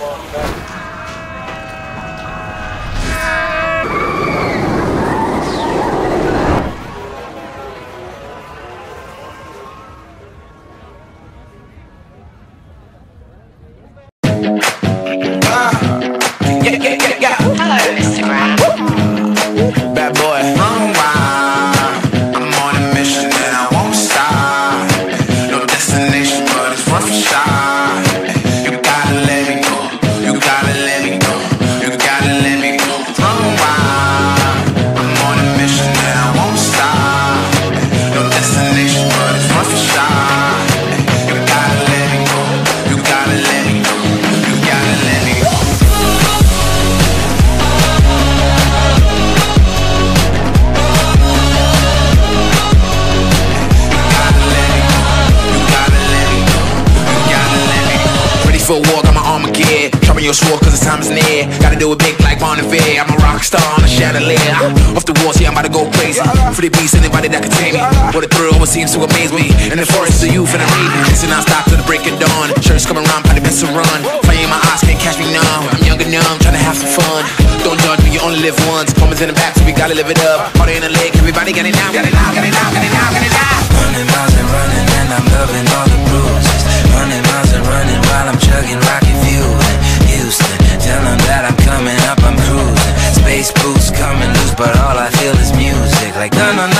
long back. For a war, got my armor gear. Sharpen your sword, cause the time is near. Gotta do it big like Bon Iver. I'm a rock star on a chandelier. Off the walls, yeah, I'm about to go crazy. For the beast, anybody that can tame me. What a thrill, what seems to amaze me. In the forest, the youth and the raven. Listen, I stop till the break of dawn. Shirts coming around, probably been to run. Fire in my eyes, can't catch me now. I'm young and numb, trying to have some fun. Don't judge me, you only live once. Moments in the back, so we gotta live it up. Party in the leg, but all I feel is music. Like, no, no, no.